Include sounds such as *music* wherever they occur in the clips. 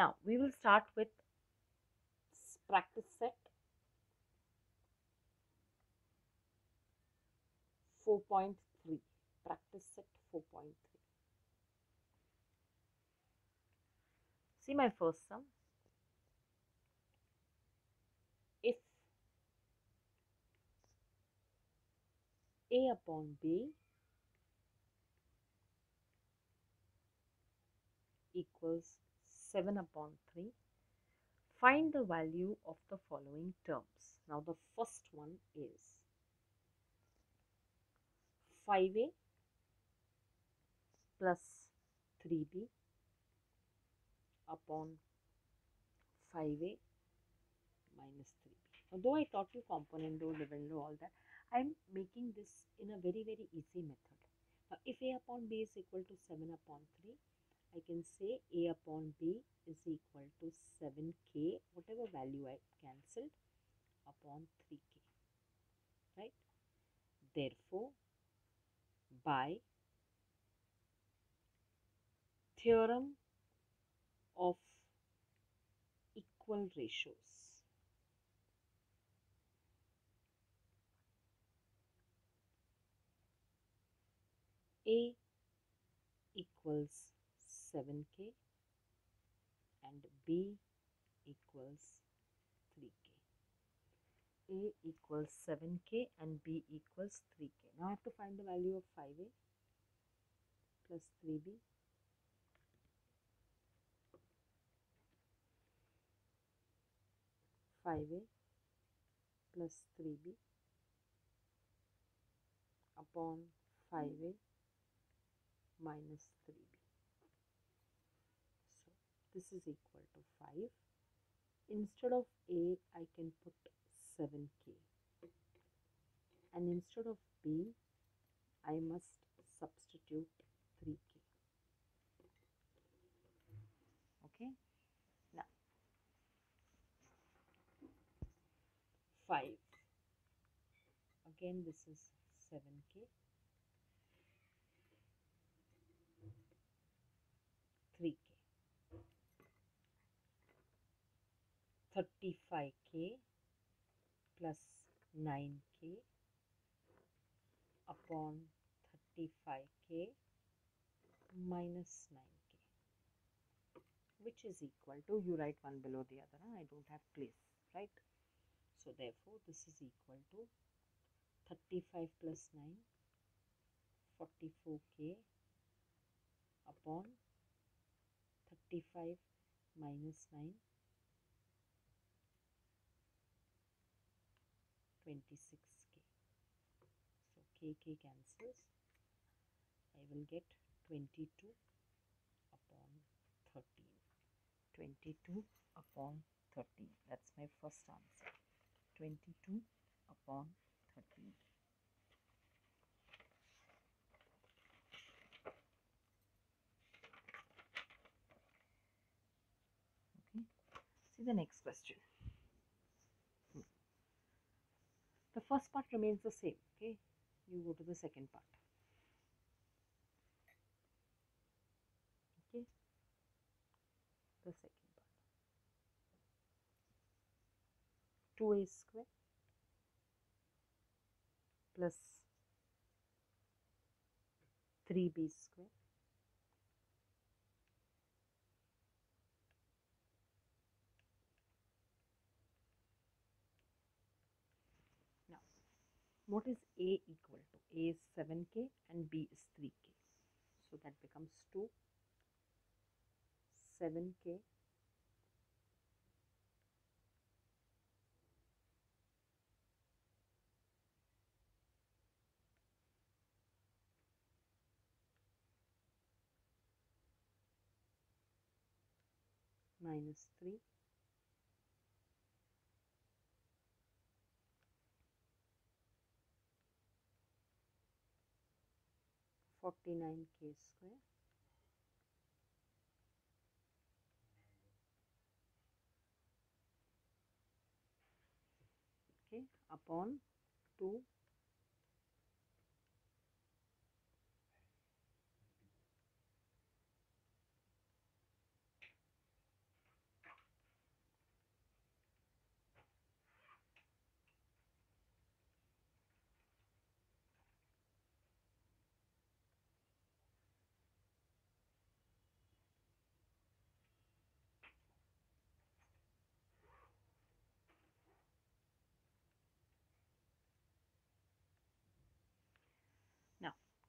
Now we will start with practice set 4.3. Practice set 4.3. See my first sum. If A upon B equals 7 upon 3, find the value of the following terms. Now the first one is 5a plus 3b upon 5a minus 3b. Now, though I taught you componendo, dividendo, all that, I am making this in a very, very easy method. Now, if a upon b is equal to 7 upon 3, I can say a upon b is equal to 7k, whatever value I cancelled, upon 3k. Right? Therefore, by theorem of equal ratios. A equals 7k and B equals 3k. A equals 7k and B equals 3k. Now I have to find the value of 5a plus 3b five a plus three b upon five a minus three b. This is equal to five. Instead of a, I can put seven k, and instead of b, I must substitute three k. Okay. Now 5 again this is 7k 3k 35k plus 9k upon 35k minus 9k which is equal to you write one below the other huh? I don't have place right so therefore this is equal to 35 plus 9 44k upon 35 minus 9 26k so kk cancels. I will get 22 upon 13 22 upon 13 that's my first answer. 22 upon 13 okay. See the next question the first part remains the same okay? You go to the second part. Okay? The second part. 2a square plus 3b square what is a equal to? A is 7k and b is 3k so that becomes 2 7k minus 3 49 k square okay upon 2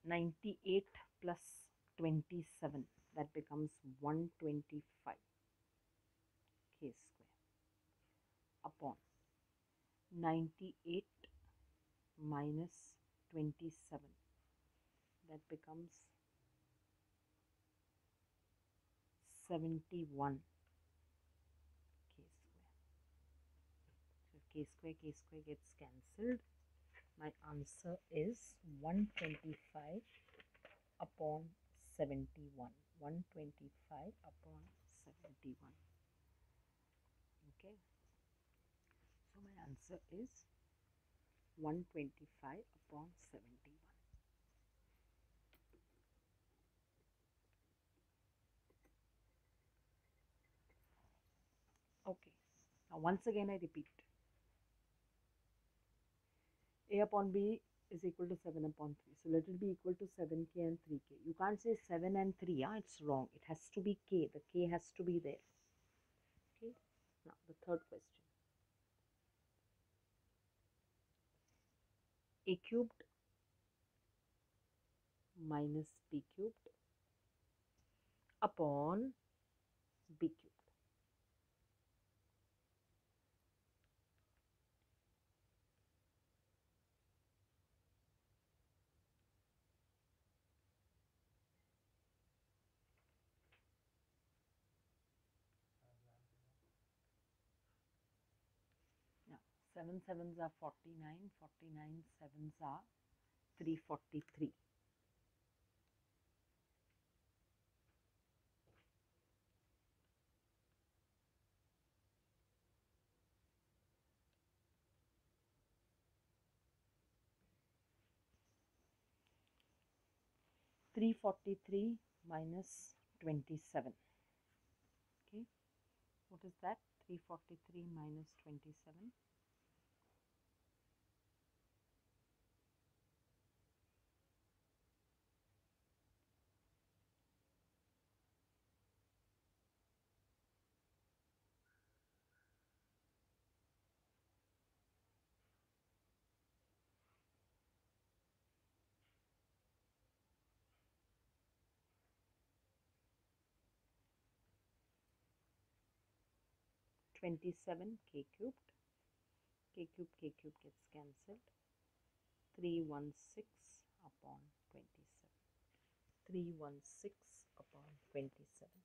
98 plus 27 that becomes 125 k square. Upon. 98 minus 27 that becomes 71 k square. So k square k square gets cancelled my answer is 125 upon 71 125 upon 71 okay? So my answer is 125 upon 71 okay. Now once again i repeat a upon b is equal to 7 upon 3. So let it be equal to 7k and 3k. You can't say 7 and 3, yeah, it's wrong. It has to be k. The k has to be there. Okay. Now the third question. a cubed minus b cubed upon b cubed. Now, 7 sevens are 49, 49 sevens are 343. Three forty three minus twenty seven. Okay, what is that? Three forty three minus twenty seven. Twenty seven k cubed. k cube k cube gets cancelled. Three one six upon twenty seven. Three one six upon twenty seven.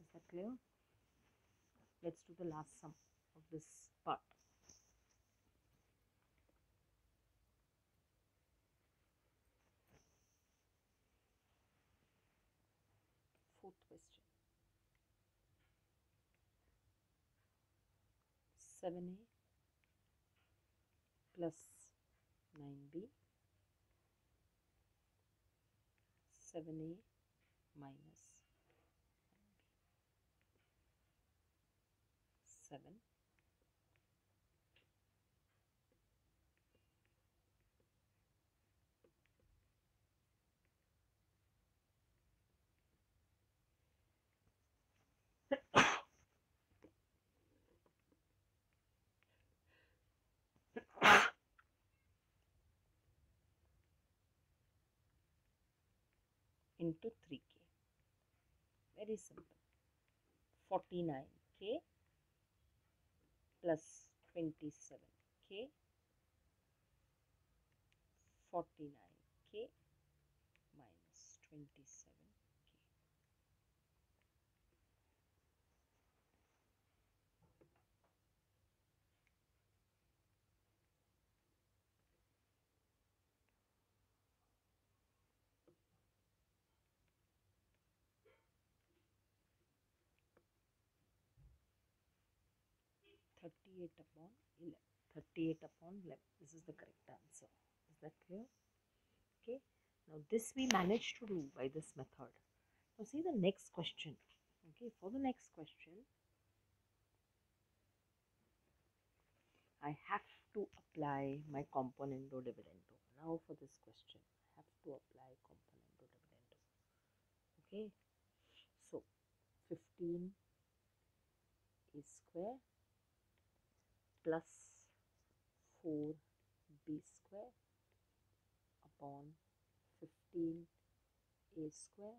Is that clear? Let's do the last sum of this part. Fourth question. 7a plus 9b 7a minus 7 into 3k. Very simple. 49k plus 27k 49k 38 upon 11 38 upon 11 this is the correct answer. Is that clear? Okay. Now this we managed to do by this method. Now see the next question. Okay for the next question I have to apply my component or dividend now for this question I have to apply componendo dividendo. Okay. So 15 is square plus 4b square upon 15a square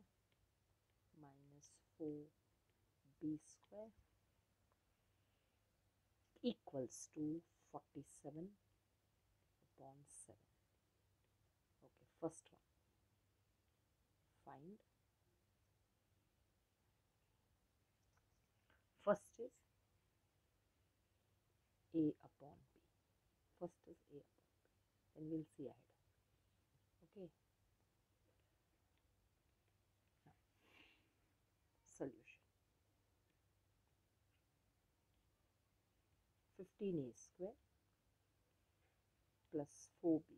minus 4b square equals to 47 upon 7. Okay, first one. Find. First is A upon B. First is A upon B. Then we'll see ahead. Okay. Now, solution. 15a square plus 4b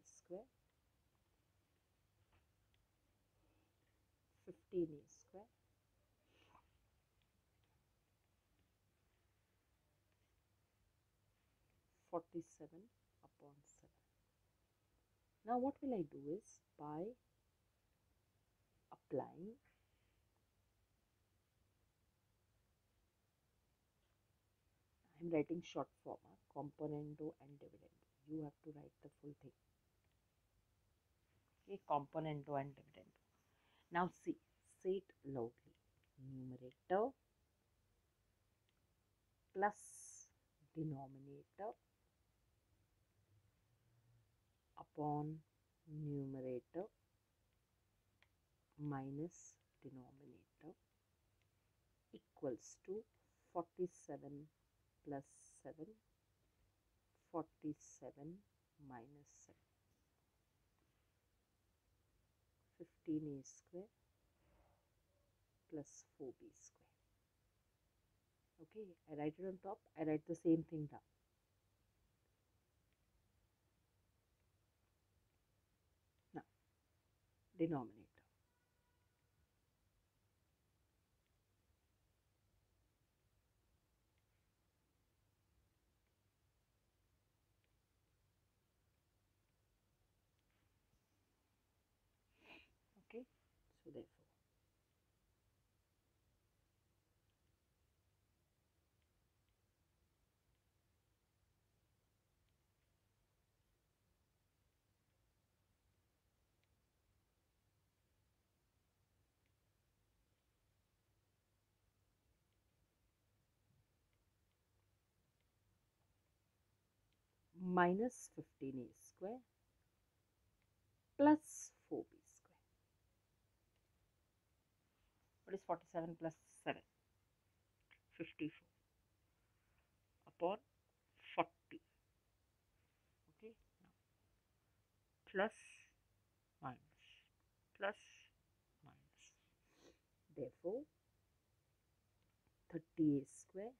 47 upon 7. Now what will I do is by applying I'm writing short form ah, componendo and dividendo. You have to write the full thing. Okay, componendo and dividendo. Now see, say it loudly. Numerator plus denominator upon numerator minus denominator equals to 47 plus 7 47 minus 7 15a square plus 4b square. Okay I write it on top I write the same thing down denominator. Okay? So therefore minus 15a square plus 4b square. What is 47 plus 7? 54 upon 40. Okay, now plus minus plus minus. Therefore, 30a square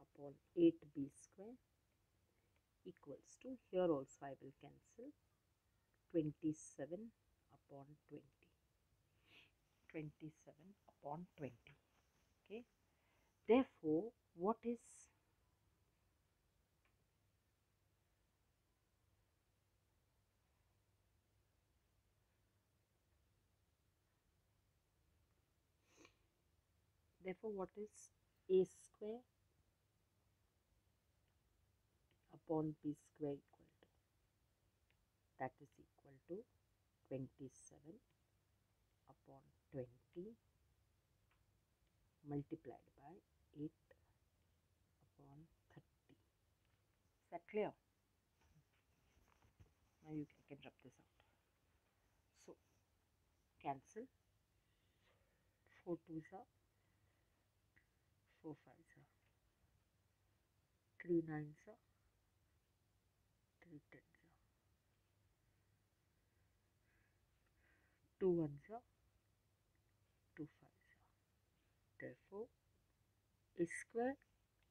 upon 8b square equals to here also I will cancel 27 upon 20 27 upon 20 okay. Therefore what is therefore what is a square upon b square equal to that is equal to 27 upon 20 multiplied by 8 upon 30 is that clear? Now you can, can rub this out. So cancel. 4 2s are 4 5s are 3 9s are three tens are two ones are two fives. Are therefore a square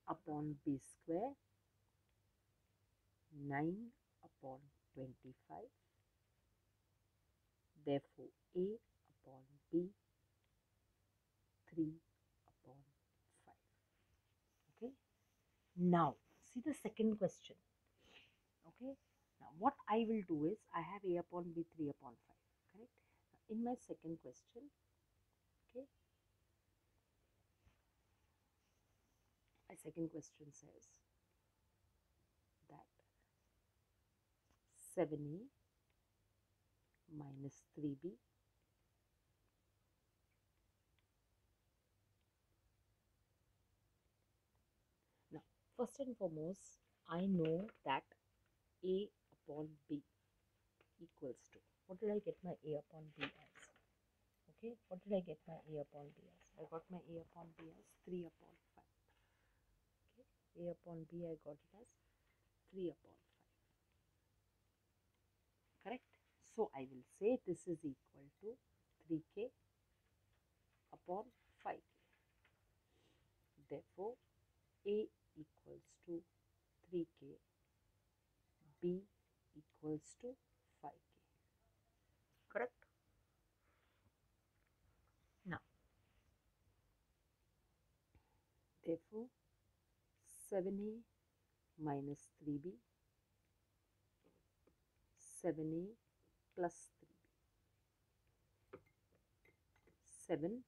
upon b square 9 upon 25 therefore a upon b 3 upon 5 okay? Now see the second question okay? Now what i will do is i have a upon b 3 upon 5 correct? Now, in my second question okay? My second question says that 7a minus 3b now first and foremost I know that a upon b equals to. What did I get my a upon b as? Okay what did I get my a upon b as? I got my a upon b as 3 upon 5 okay a upon b I got it as 3 upon 5 correct? So I will say this is equal to 3k upon 5k therefore a equals to 3k b equals to 5k correct now therefore 7a minus 3b 7a plus 3b 7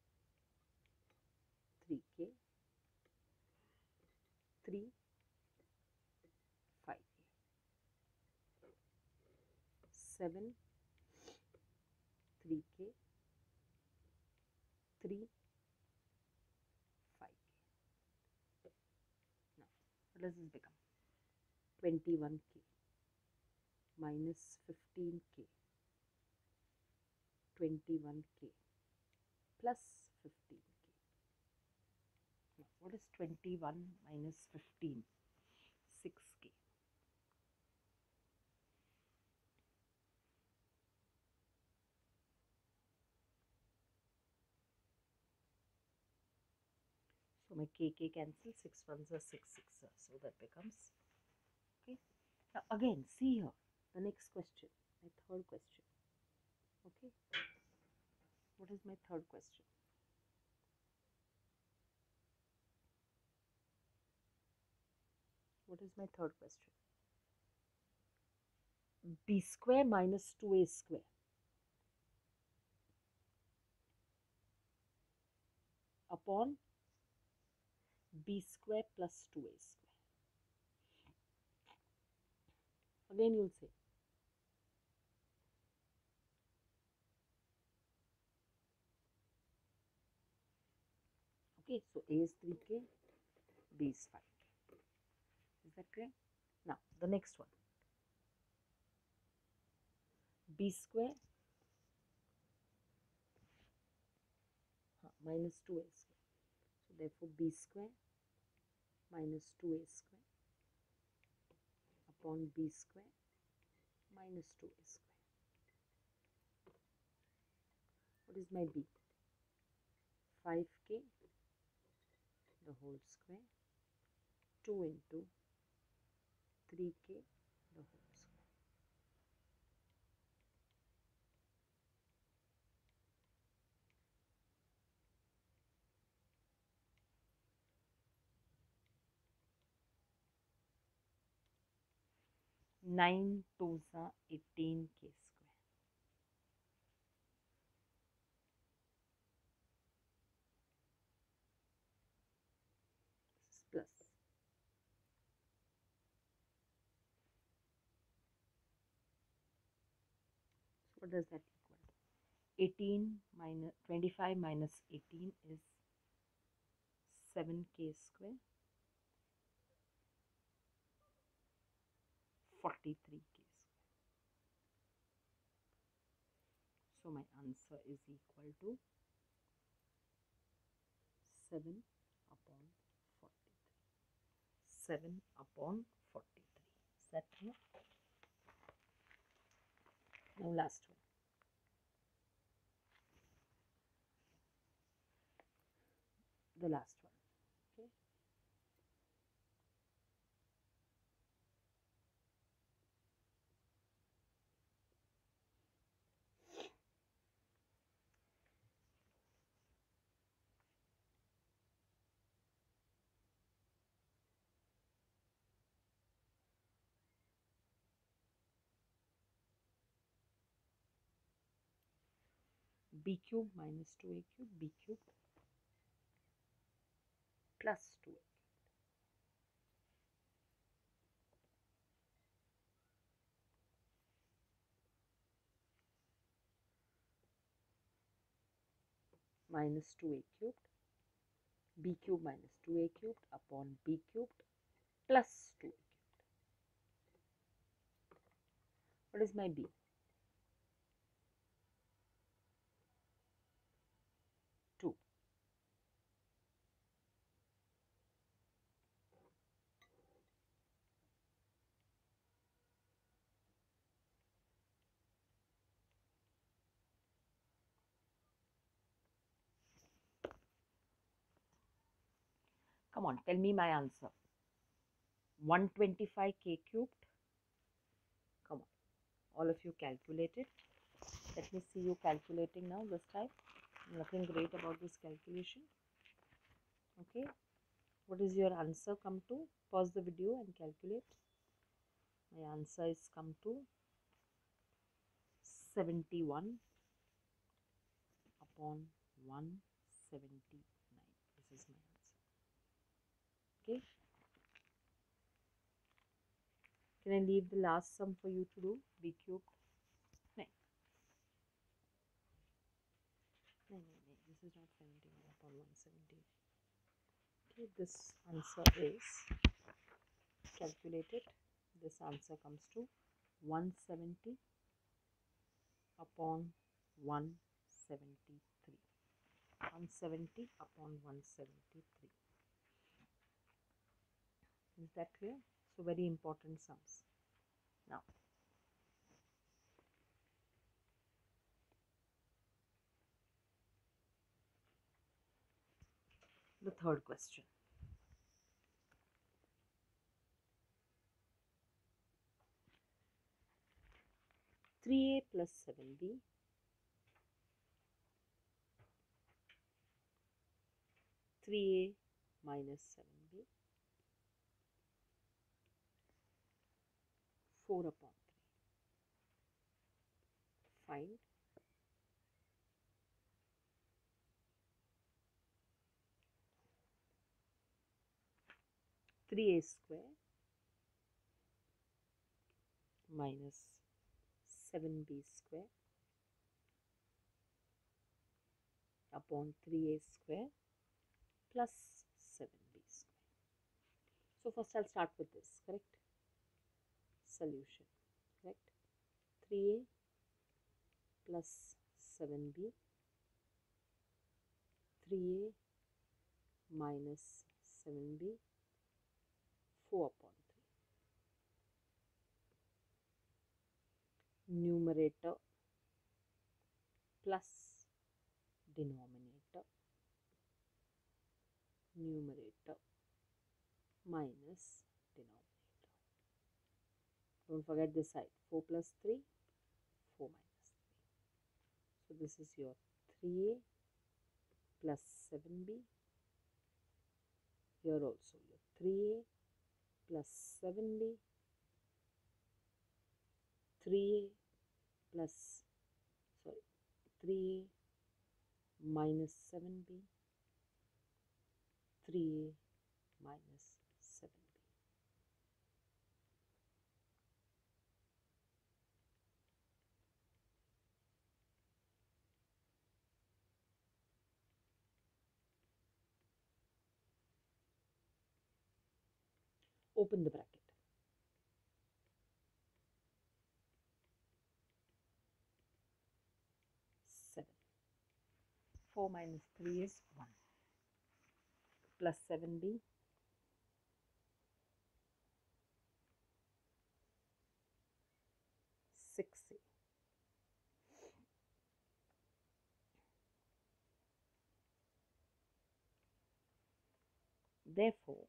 7 3k 3 5k now what does this become 21k minus 15k 21k plus 15k now what is 21 minus 15 6k So my kk cancel 6 ones are 6 6 are. So that becomes okay. Now again, see here the next question, my third question. Okay. What is my third question? What is my third question? b square minus 2a square. upon b square plus 2a square. Again you will say okay so a is 3k b is 5k is that clear? Now the next one. b square uh, minus 2a square. So therefore b square minus 2a square upon b square minus 2a square. What is my b? 5k the whole square 2 into 3k 9 2 18 k square. plus. So what does that equal? 18 minus 25 minus 18 is 7k square 43k square. So my answer is equal to 7 upon 43. 7 upon 43. Is that? Now last one. The last b cubed minus 2a cubed b cubed plus 2a cubed. minus 2a cubed b cubed minus 2a cubed upon b cubed plus 2a cubed. What is my b? Come on, tell me my answer. 125k cubed. Come on, all of you calculate it. Let me see you calculating now this time. Nothing great about this calculation. Okay, what is your answer come to? Pause the video and calculate. My answer is come to 71 upon 179. This is my answer okay can I leave the last sum for you to do? B cube no no no, no. this is not 71 upon 170 okay this answer is calculated. This answer comes to 170 upon 173 170 upon 173 is that clear so very important sums. Now the third question. Three A plus seven B. Three A minus seven 4 upon 3. Find three a square minus seven b square upon three a square plus seven b square. So first I'll start with this, correct? Solution correct 3a plus 7b 3a minus 7b 4 upon 3 numerator plus denominator numerator minus don't forget this side. 4 plus 3 4 minus 3 so this is your 3a plus 7b here also your 3a plus 7b 3a plus sorry 3a minus 7b 3a minus open the bracket. Seven. Four minus three is one. Plus seven b. Six a. Therefore,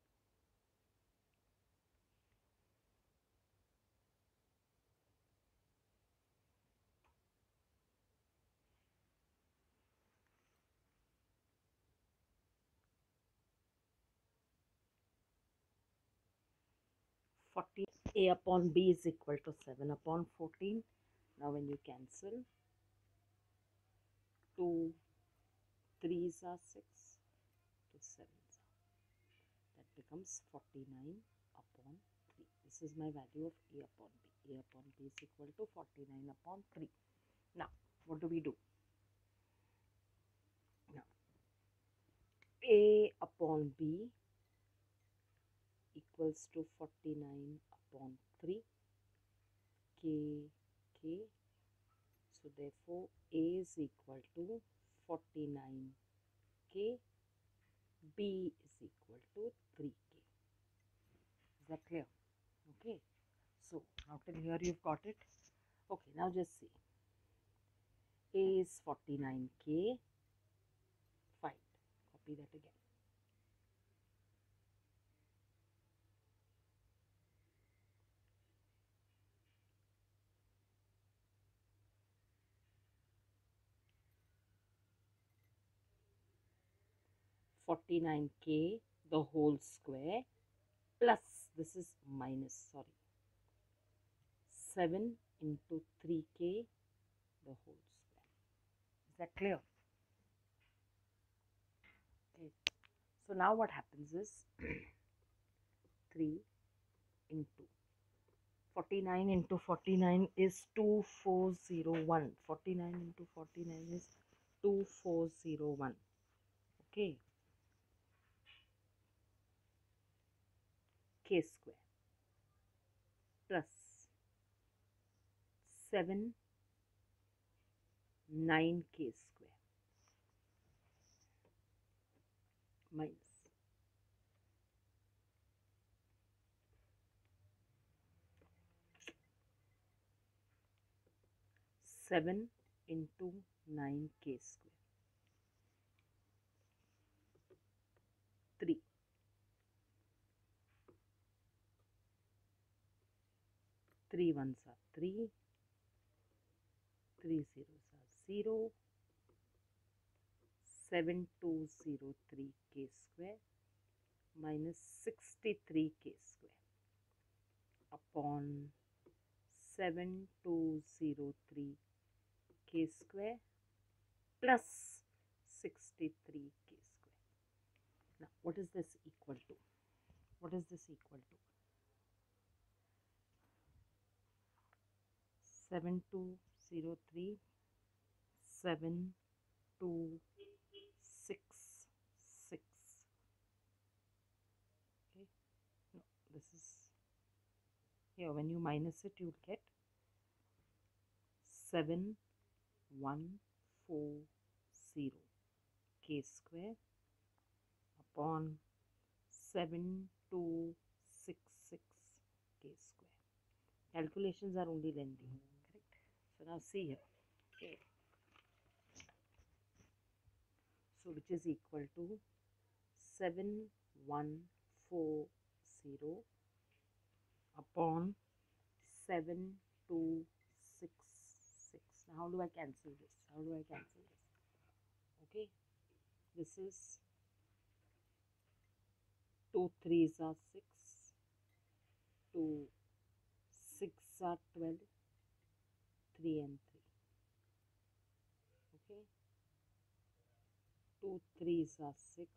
40 a upon b is equal to 7 upon 14 now when you cancel 2 3s are 6 to 7s that becomes 49 upon 3 this is my value of a upon b. A upon b is equal to 49 upon 3 now what do we do? Now A upon B equals to 49 upon 3 K K. So therefore A is equal to 49 K, B is equal to 3 K. Is that clear? Okay. So now till here you've got it. Okay, now just see. A is 49K. Fine. Copy that again. Forty-nine K the whole square plus this is minus sorry 7 into 3k the whole square. Is that clear? Okay. So now what happens is *clears throat* 3 into 49 into 49 is 2401. 49 into 49 is 2401. Okay. K square plus 7 9k square minus 7 into 9k square. 3 3 ones are 3 three zeros are zero. Seven two zero three k square minus sixty three k square upon seven two zero three k square plus sixty three k square. Now, what is this equal to? What is this equal to? 7203 726 6 okay. No this is here when you minus it you'll get 7140 k square upon 7266 k square. Calculations are only lengthy so now see here. Okay. So which is equal to 7140 upon 7266. Now how do I cancel this? How do I cancel this? Okay. This is 2 3s are 6, 2 6 are 12, 3 and 3 okay 2 3s are 6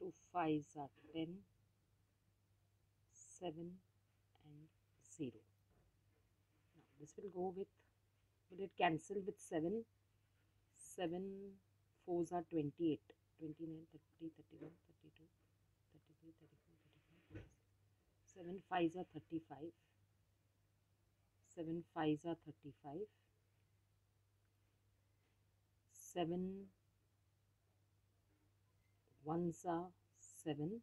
2 5s are 10 7 and 0 now this will go with will it cancel with 7 7 4s are 28 29 30 31 32 33 34 35 7 5s are 35 7 5s are 35 7 1s are 7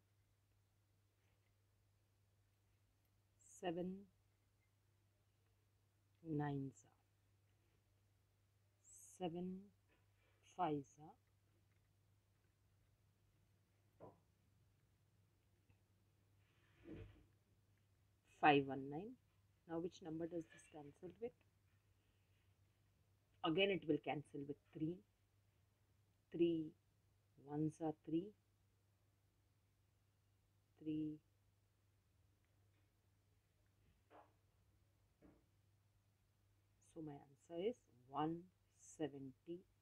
7 9s are 7 5s are 519 now which number does this cancel with? Again it will cancel with 3. 3 ones are 3. 3 So my answer is 170 170